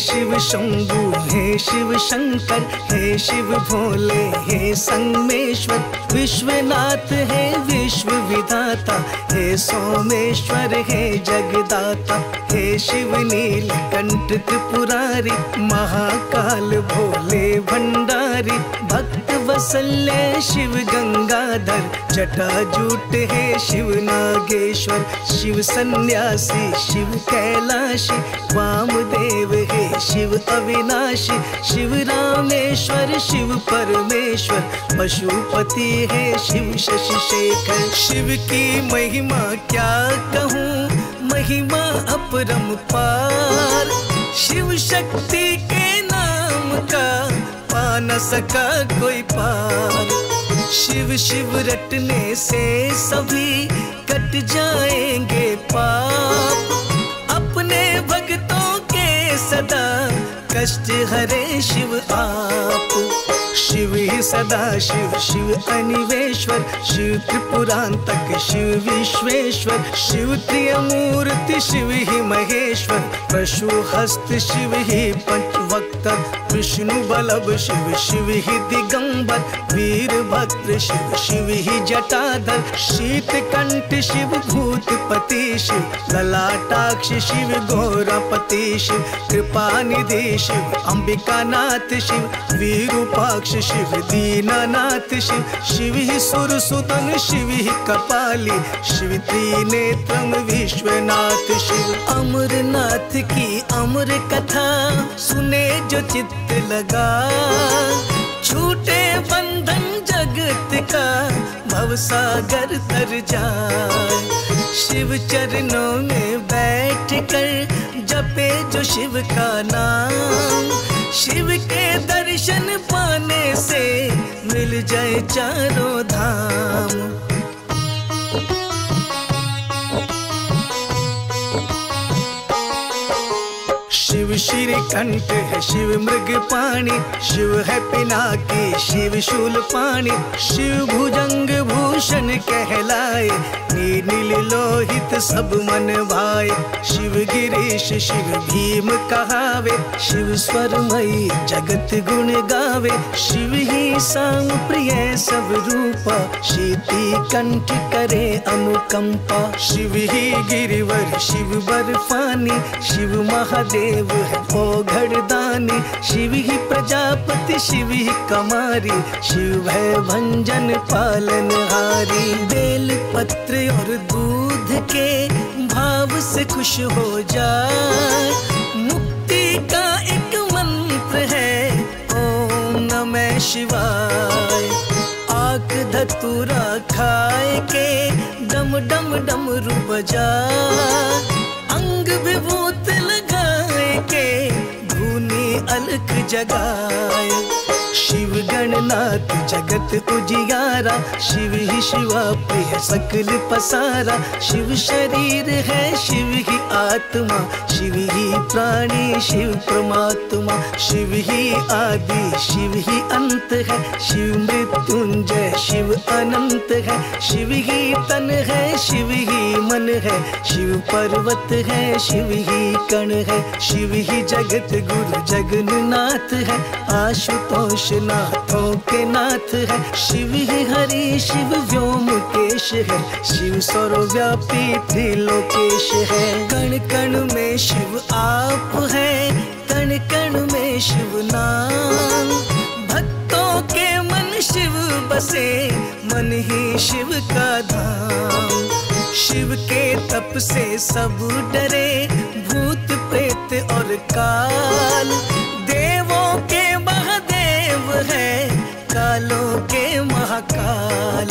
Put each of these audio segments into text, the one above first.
शिव शंभु, हे शिव शंकर, हे शिव भोले, हे संगमेश्वर, विश्वनाथ, हे विश्व विधाता, हे सोमेश्वर, हे जगदाता, हे शिव नील कंठ त्रिपुरारी, महाकाल भोले भंडारी। भक्त वसल्य शिव गंगाधर, जटा जूट है शिव नागेश्वर, शिव सन्यासी, शिव कैलाशी, वामदेव है शिव अविनाशी, शिव रामेश्वर, शिव परमेश्वर, पशुपति है शिव शशि शेखर। शिव की महिमा क्या कहूँ? महिमा अपरम पार शिव शक्ति के सका कोई पार। शिव शिव रटने से सभी कट जाएँगे पाप। अपने भक्तों के सदा कष्ट हरे शिव आप। शिव ही सदा शिव शिव अनिवेश्वर, शिव त्रिपुरांतक शिव विश्वेश्वर, शिव त्रियमूर्ति, शिव ही महेश्वर, पशु हस्त, शिव ही पंचवक्त विष्णु बलब शिव शिव ही दिगंबर, वीर भद्र शिव शिव ही जटाधर, शीत कंठ शिव, भूतपति शिव, ललाटाक्ष शिव, घोरपति शिव कृपा निधि शिव अंबिका नाथ शिव, वीरूपाक्ष शिव, दीनानाथ शिव शिव ही सुर सुतन, शिव ही कपाली, शिव त्रिनेत्रम विश्वनाथ शिव, अमरनाथ की अमर कथा सुने जो चित्त लगा। छूटे बंधन जगत का भव सागर तर जाए। शिव चरणों में बैठ कर जपे जो शिव का नाम। शिव के दर्शन पाने से मिल जाए चारों धाम। शिव श्री कंठ है शिव मृग पाणी, शिव है पिनाकी, शिव शूल पाणी, शिव भुजंग भूषण कहलाए, नील लोहित सब मन भाए, शिव गिरीश, शिव भीम कहावे, शिव स्वरमयी जगत गुण गावे, शिव साम प्रिय सब रूपा शीति कंठ करे अनुकंपा। शिव ही गिरिवर शिव बर्फानी शिव महादेव है ओ घड़दानी शिव ही प्रजापति शिव ही कमारी शिव है भंजन पालनहारी बेल पत्र और दूध के भाव से खुश हो जाए मुक्ति का एक मंत्र है नमः शिवाय। आक धतूरा खाए के डम डम डम रूप जा अंग विभूत लगाए के भूनी अलख जगाए। शिव गणनाथ, जगत उजियारा शिव ही शिवा, प्रिय सकल पसारा। शिव शरीर है, शिव ही आत्मा, शिव ही प्राणी, शिव परमात्मा। शिव ही आदि, शिव ही अंत है, शिव मृत्युंजय, शिव अनंत है। शिव ही तन है, शिव ही मन है, शिव पर्वत है, शिव ही कण है, शिव ही जगत गुरु जगन्नाथ है। आशुतोष के नाथ है। शिव ही हरि, शिव व्योम केश है। शिव सर्वव्यापी त्रिलोकेश है। कण कण में शिव आप है। कण कण में शिव नाम। भक्तों के मन शिव बसे। मन ही शिव का धाम। शिव के तप से सब डरे। भूत, प्रेत और काल। है कालों के महाकाल।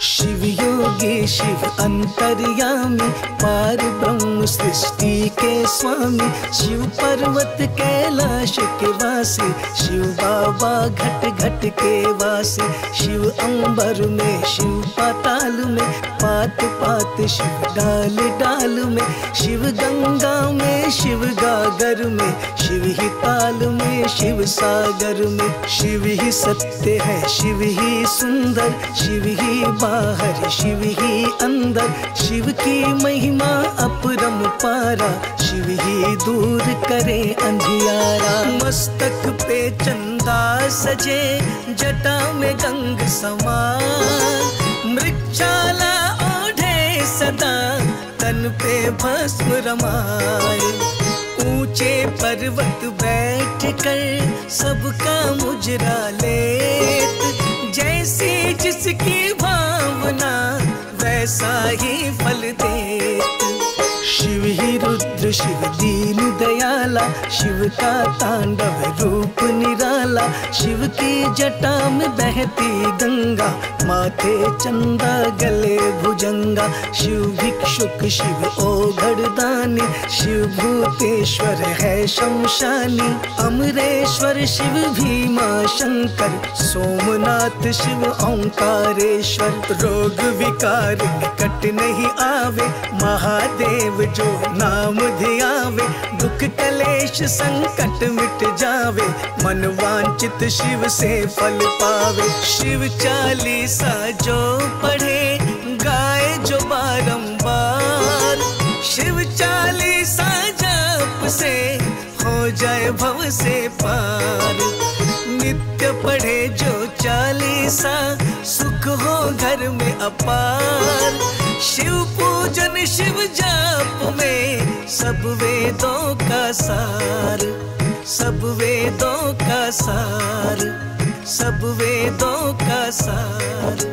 शिव योगी शिव अंतर्यामी पार ब्रह्म सृष्टि के स्वामी, शिव पर्वत कैलाश के वासी, शिव बाबा घट घट के वासी, शिव अंबर में, शिव पाताल में, पात पात शिव डाल डाल में, शिव गंगा में, शिव गागर में, शिव ही ताल में शिव सागर में। शिव ही सत्य है, शिव ही सुंदर, शिव ही बाहर, शिव ही अंदर। शिव की महिमा अपरम पारा, शिव ही दूर करे अंधियारा। मस्तक पे चंदा सजे, जटा में गंग समान मृक्षाला ओढ़े सदा, तन पे भस्म रमाए। ऊँचे पर्वत बैठ कर सबका मुजरा लेत। जैसे जिसकी भावना, वैसा ही फल देत। शिव शिव दीन दयाला, शिव का तांडव रूप निराला, शिव की जटा में बहती गंगा, माथे चंदा, गले भुजंगा, शिव भिक्षुक, शिव ओघड़ दानी, शिव भूतेश्वर है शमशानी, अमरेश्वर शिव भीमा शंकर, सोमनाथ शिव ओंकारेश्वर। रोग विकार निकट नहीं आवे, महादेव जो नाम धियावे दुख कलेश संकट मिट जावे, मन वांचित शिव से फल पावे। शिव चालीसा जो पढ़े, गाए जो बारंबार। शिव चालीसा जप से हो जाए भव से पार। नित्य पढ़े जो चालीसा, सुख हो घर में अपार। शिव पूजन शिव जाप में सब वेदों का सार, सब वेदों का सार, सब वेदों का सार।